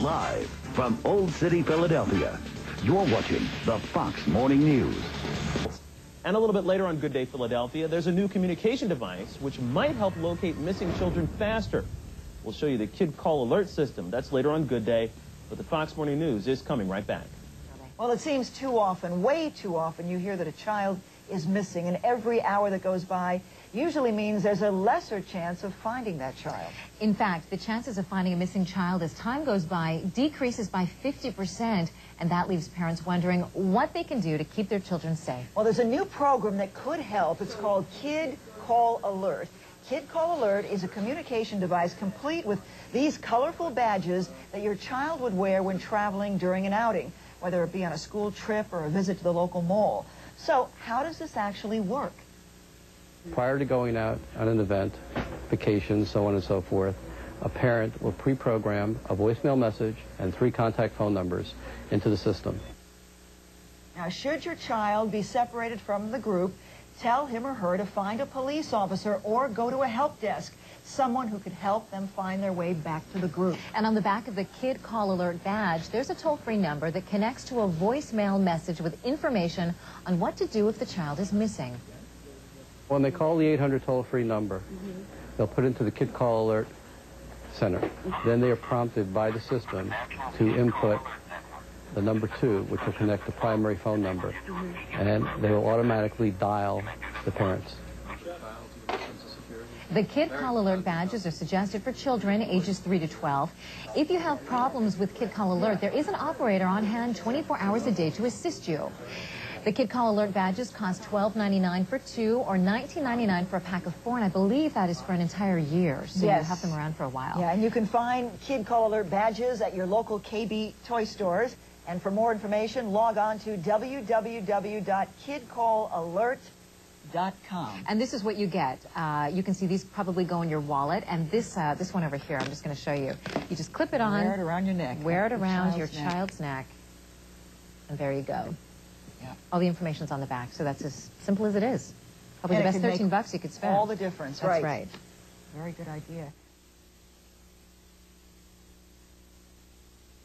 Live from Old City, Philadelphia, you're watching the Fox Morning News. And a little bit later on Good Day Philadelphia, there's a new communication device which might help locate missing children faster. We'll show you the Kid Call Alert system. That's later on Good Day, but the Fox Morning News is coming right back. Well, it seems too often, way too often, you hear that a child is missing, and every hour that goes by usually means there's a lesser chance of finding that child. In fact, the chances of finding a missing child as time goes by decreases by 50%, and that leaves parents wondering what they can do to keep their children safe. Well, there's a new program that could help. It's called Kid Call Alert. Kid Call Alert is a communication device complete with these colorful badges that your child would wear when traveling during an outing whether it be on a school trip or a visit to the local mall. So how does this actually work? Prior to going out on an event, vacation, so on and so forth, a parent will pre-program a voicemail message and three contact phone numbers into the system. Now, should your child be separated from the group, tell him or her to find a police officer or go to a help desk someone who could help them find their way back to the group. And on the back of the Kid Call Alert badge, there's a toll-free number that connects to a voicemail message with information on what to do if the child is missing. When they call the 800 toll-free number, mm -hmm. they'll put into the Kid Call Alert Center. Then they are prompted by the system to input the number two, which will connect the primary phone number, and they will automatically dial the parents. The Kid Call Alert badges are suggested for children ages 3 to 12. If you have problems with Kid Call Alert, there is an operator on hand 24 hours a day to assist you. The Kid Call Alert badges cost $12.99 for two or $19.99 for a pack of four, and I believe that is for an entire year, so yes. you have them around for a while. Yeah, and you can find Kid Call Alert badges at your local KB toy stores. And for more information, log on to www.kidcallalert.com and this is what you get. Uh, you can see these probably go in your wallet. And this uh, this one over here, I'm just going to show you. You just clip it on. Wear it around your neck. Wear it around your neck. child's neck. And there you go. Yeah. All the information's on the back. So that's as simple as it is. Probably and the best 13 bucks you could spend. All the difference. That's right. right. Very good idea.